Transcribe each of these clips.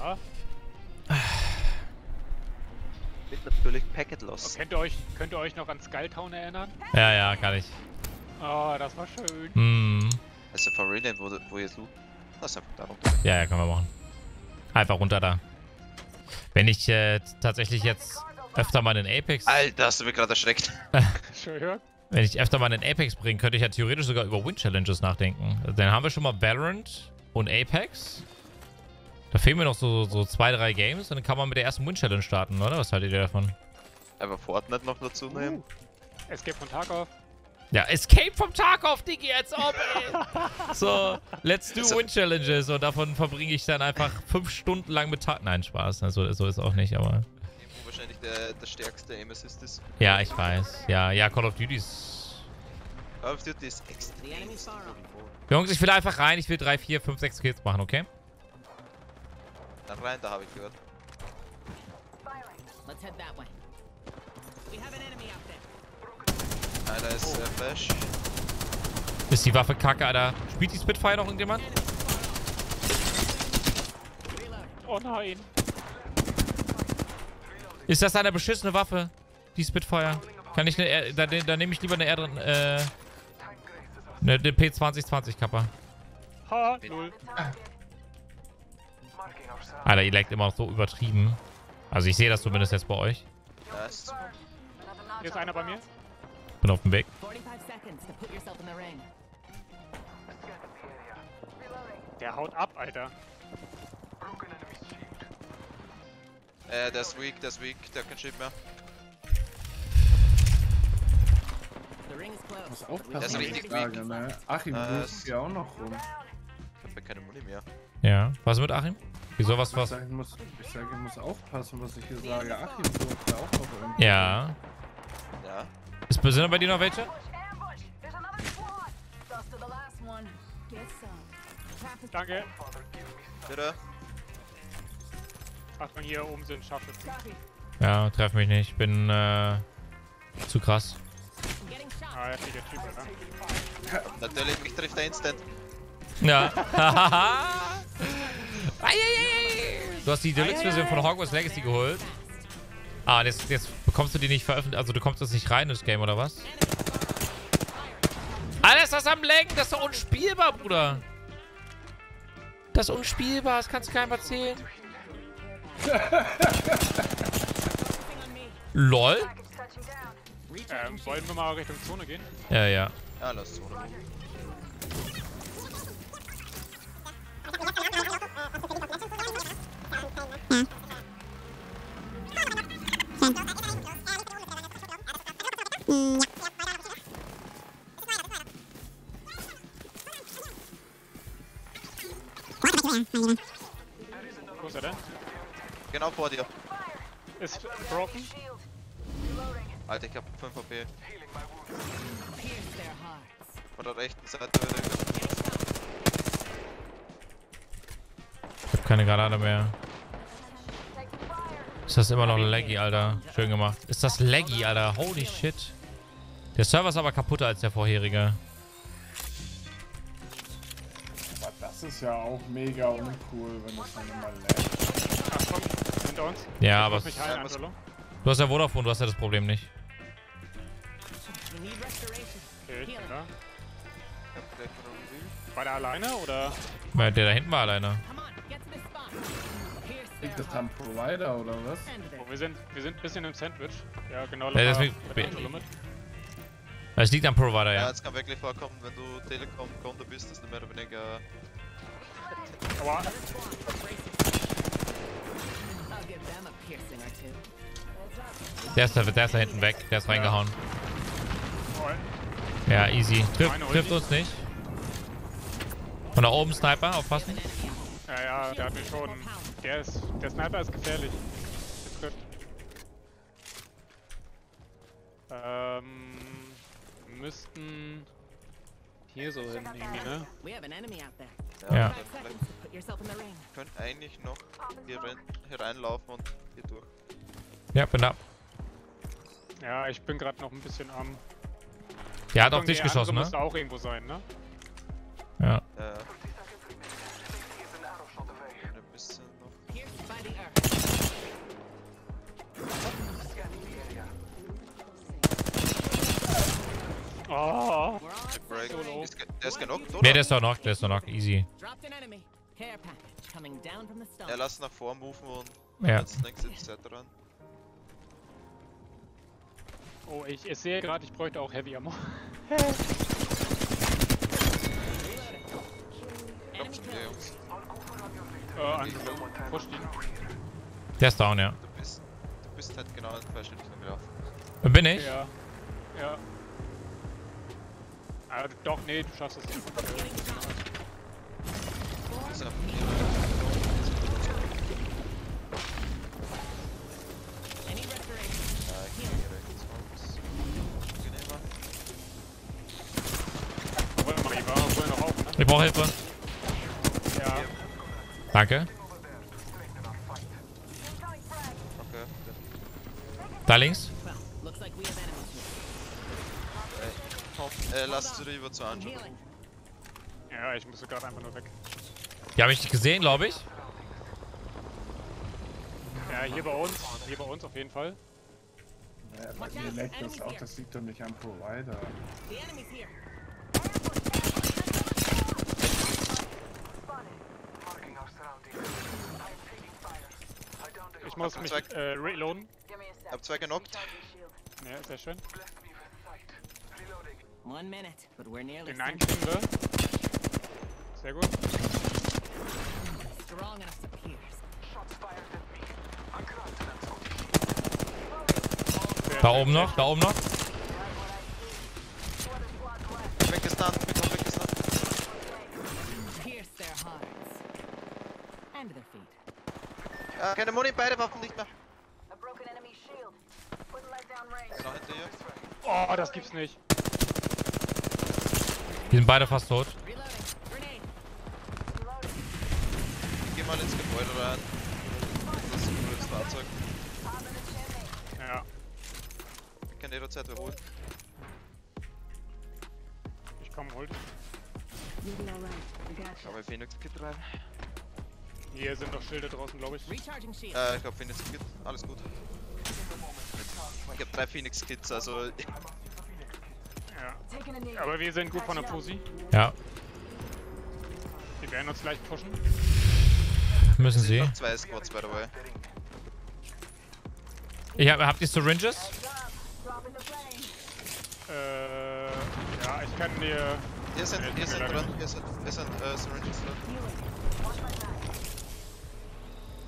Ah, Mit natürlich Packet Loss. könnt, ihr euch, könnt ihr euch noch an Skulltown erinnern? Ja, ja, kann ich. Oh, das war schön. Hm. Also von Rename, wo, wo jetzt loot. Das ist einfach darum. Ja, ja, können wir machen. Einfach runter da. Wenn ich äh, tatsächlich jetzt öfter mal in Apex... Alter, hast du mich gerade erschreckt. Entschuldigung. Wenn ich öfter mal in Apex bringen, könnte ich ja theoretisch sogar über Win-Challenges nachdenken. Dann haben wir schon mal Valorant und Apex. Da fehlen mir noch so, so zwei, drei Games und dann kann man mit der ersten Win-Challenge starten, oder? Was haltet ihr davon? Einfach Fortnite noch dazu nehmen. Escape von Tarkov. Ja, Escape vom Tarkov, Digi, als ob, ey. So, let's do Also- Win-Challenges und davon verbringe ich dann einfach fünf Stunden lang mit Tarkov. Nein, Spaß, also, so ist auch nicht, aber... Wo wahrscheinlich der, der stärkste Aim Assist ist. Ja, ich weiß. Ja, ja, Call of Duty ist... Call of Duty ist extrem. Jungs, ich will einfach rein. Ich will 3, 4, 5, 6 Kills machen, okay? Dann rein, da habe ich gehört. Let's head that way. We have an enemy out there. Einer ist äh, Flash. Ist die Waffe kacke, Alter. Spielt die Spitfire noch irgendjemand? Oh nein. Ist das eine beschissene Waffe? Die Spitfire? Kann ich eine... R- Da, da nehme ich lieber eine R... Äh, eine, eine P2020 Kappa. Ha, null. Alter, ihr leckt immer noch so übertrieben. Also ich sehe das zumindest jetzt bei euch. Hier ist einer bei mir. Bin auf dem Weg. 45 seconds to put yourself in the ring. Der haut ab, Alter. Äh, der ist weak, der ist weak, der hat kein Schild mehr. Muss Das aufpassen, ist was richtig ich sage, ne? Achim, du Äh, bist ja auch noch rum. Ich hab ja keine Muni mehr. Ja. Was mit Achim? Wieso was Ich was? sage, ich muss, ich sage, ich muss aufpassen, was ich hier sage. Achim, du hast ja auch noch irgendwie. Ja. Ja. Ist, sind bei dir noch welche? Danke. Bitte. Achtung, hier oben sind Scharfschützen. Ja, treff mich nicht. Bin äh, zu krass. Ah, heftiger Typ, Alter. Natürlich, mich trifft er instant. Ja. Eieiei. Du hast die Deluxe-Version von Hogwarts Legacy geholt. Ah, jetzt, jetzt bekommst du die nicht veröffentlicht. Also du kommst das nicht rein, in das Game, oder was? Alter, ist das am Lenken? Das ist doch unspielbar, Bruder. Das ist unspielbar, das kannst du keinem erzählen. LOL? Ähm, wollen wir mal Richtung Zone gehen? Ja, ja. Ja, lass so. Wo ist er denn? Genau vor dir. Ist broken. Alter, ich hab 5 HP. Von der rechten Seite. Ich hab keine Granate mehr. Ist das immer noch laggy, Alter? Schön gemacht. Ist das laggy, Alter? Holy shit. Der Server ist aber kaputter als der vorherige. Aber das ist ja auch mega uncool, wenn das dann immer lag. Achtung, hinter uns. Ja, aber du hast ja Vodafone, du hast ja das Problem nicht. Okay, ich bin da. War der alleine oder? Der da hinten war alleine. Come on, get to Liegt das am Provider oder was? Oh, wir sind, wir sind ein bisschen im Sandwich. Ja, genau. Ja, mit. Es liegt am Provider, Ja, ja. es kann wirklich vorkommen, wenn du Telekom-Kunde bist, dass du mehr oder weniger. Aua. I'll give them a piercing or two. Der ist da, der ist da hinten weg. Der ist reingehauen. Ja, easy. Trifft, trifft uns nicht. Von da oben Sniper, aufpassen. Ja, ja, der hat mich schon. Der ist. Der Sniper ist gefährlich. Der trifft. Ähm. Müssten. Hier so hin irgendwie, ne? Ja. Wir können eigentlich noch hier rein, hereinlaufen und hier durch. Ja, bin da. Ja, ich bin gerade noch ein bisschen am. Der hat auf dich geschossen, ne? Müsste auch irgendwo sein, ne? Der Ne, oder? der ist doch noch, der ist doch noch. Easy. Ja, lass nach vorn moven und Ja. als nächstes Set dran. Oh, ich, ich sehe gerade, ich bräuchte auch Heavy Ammo. Äh, angekommen. Push ihn. Der ist down, ja. du bist, du bist halt genau in falsche Richtung gelaufen. Bin ich? Ja. Ja. Ah, doch, nee, du schaffst es nicht. Ist ich brauche Hilfe. Ja. Danke. Da links. Komm, äh, lass rüber zu healing. Ja, ich musste gerade einfach nur weg. Die habe ich nicht gesehen, glaube ich. Ja, hier bei uns. Hier bei uns auf jeden Fall. Ja, bei mir leckt das auch, das liegt doch nicht am Provider. Ich muss mich äh, reloaden. Hab zwei genockt. Ja, sehr schön. One minute, but we're nearly Den einen centered. kriegen wir. Sehr gut. strong enough to pierce. Sehr Da schön. oben noch, da oben noch. Weggestunt, bekomm weggestunt. Pierce their hearts. And their feet. Ja, keine Muni, beide Waffen nicht mehr. Genau hinter dir. Oh, das gibt's nicht. Die sind beide fast tot. Geh mal ins Gebäude rein. Das ist ein cooles Fahrzeug. Ja, Ich kann jederzeit wiederholen. ich komm, hol dich. Schau mal Phoenix Kit rein. Hier sind noch Schilde draußen, glaube ich. Äh, ich hab Phoenix Kit. Alles gut. Ich hab drei Phoenix Kits, also Ja. Aber wir sind gut von der Pussy. Ja, Die werden uns gleich pushen. müssen sie. noch zwei Squads by the way. Ich hab, habt ihr Syringes? Äh, ja, ich kann dir. Hier sind, hier sind dran, hier sind, hier sind äh, Syringes dran.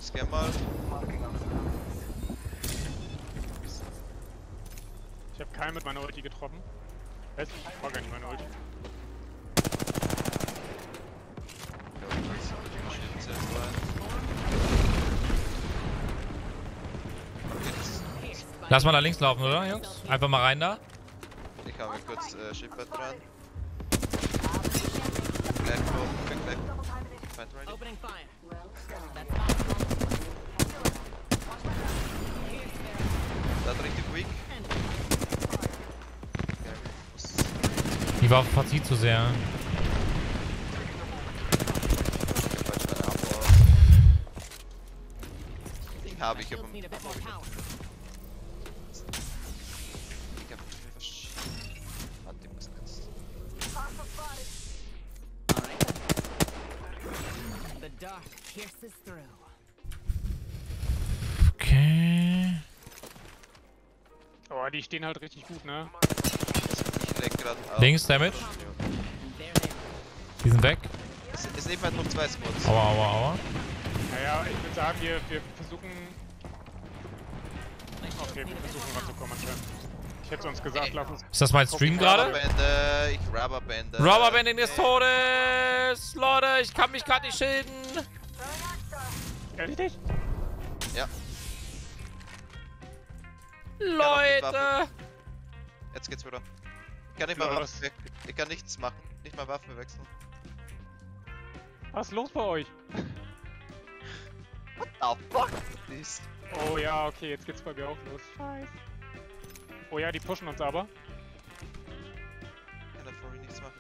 Scan mal. Ich habe keinen mit meiner Ulti getroffen. Was? Ich war gar nicht meine by Lass mal da links laufen, oder, Jungs? Einfach mal rein da. ich habe kurz äh, Shipbed dran. Vor, gleich gleich. Find ready. opening fire. That's possible. Pierce their Da hat richtig weak. enemy. Okay. Was- Die Waffe verzieht zu sehr. Ding habe ich, aber. Okay. Oh, die stehen halt richtig gut, ne? Ich leck grad auf. Links, Damage. Die sind weg. Es, es leben halt noch zwei Squads. Aua, aua, aua. Naja, ich würde sagen, wir, wir versuchen. Okay, wir versuchen ranzukommen anscheinend. Ich hätte sonst gesagt, lass uns. Ist das mein Stream gerade? Ich Rubberbände. Rubberbanding des Todes! Leute, ich kann mich gerade nicht schilden. Richtig? Ja, Leute! jetzt geht's wieder. Ich kann nicht mal weg. Ich kann nichts machen. Nicht mal Waffen wechseln. Was ist los bei euch? What the fuck? This. Oh ja, okay, jetzt geht's bei mir auch los. Scheiße. Oh ja, die pushen uns aber. Ich kann davor nichts machen.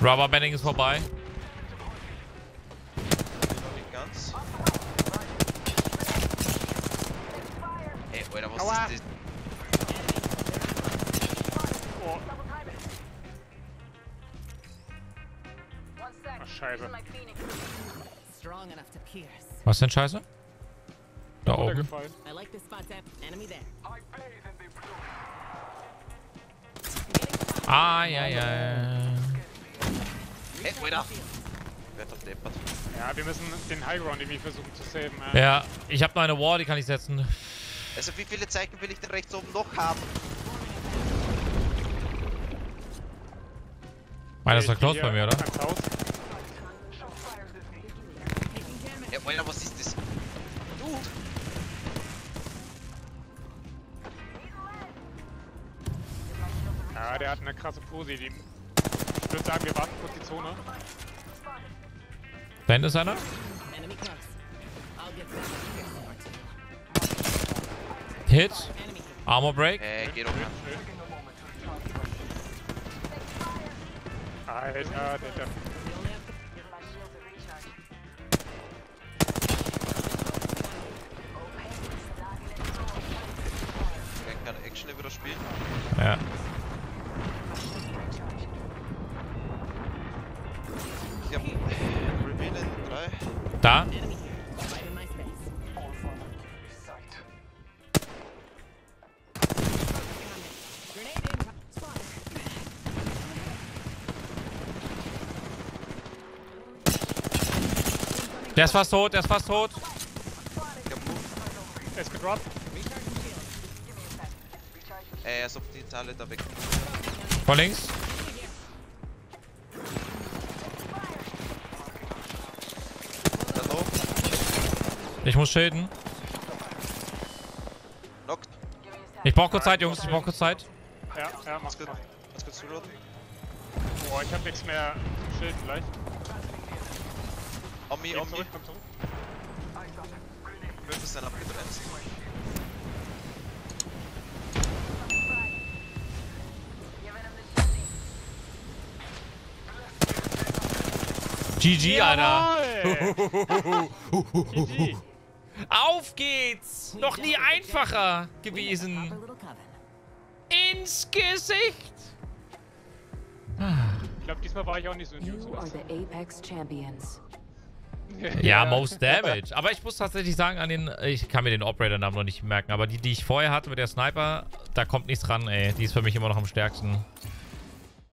Rubberbanding ist vorbei. Noch nicht ganz. Alter, was Aua. ist das? Oh. Ach, scheiße. Was denn Scheiße? Da oben. Ah, ja, ja. Ey, Alter! Wer doch deppert. Ja, wir müssen den Highground irgendwie versuchen zu saven. Ja. Ja, ich habe noch eine Wall, die kann ich setzen. Also wie viele Zeichen will ich denn rechts oben noch haben? Meiner ist close geh bei mir, oder? Ey, Alter, was ist das? Dude! Ja, der hat eine krasse Posi. Die ich würde sagen, wir warten kurz die Zone. Da hinten ist einer. Have to Give my shields a recharge. Ich kann Action wieder spielen. Ja. Der ist fast tot, der ist fast tot. Er ist gedroppt. Äh, er ist auf die Teile da weg. Von links. Ich muss schilden. Knockt. Ich brauch kurz Zeit, Jungs. Ich brauch kurz Zeit. Ja, ja, mach's gut. gut. Ganz kurz zuloaden. Boah, ich hab nichts mehr zum Schild gleich. On me. zurück, komm zurück. Würfel the shooting. GG, Alter. GG. Auf geht's. Noch nie einfacher gewesen. Ins Gesicht. Ich glaube, diesmal war ich auch nicht so in You News. are the Apex Champions. Ja, most damage. Aber ich muss tatsächlich sagen, an den, ich kann mir den Operator-Namen noch nicht merken, aber die, die ich vorher hatte mit der Sniper, da kommt nichts ran, ey. Die ist für mich immer noch am stärksten.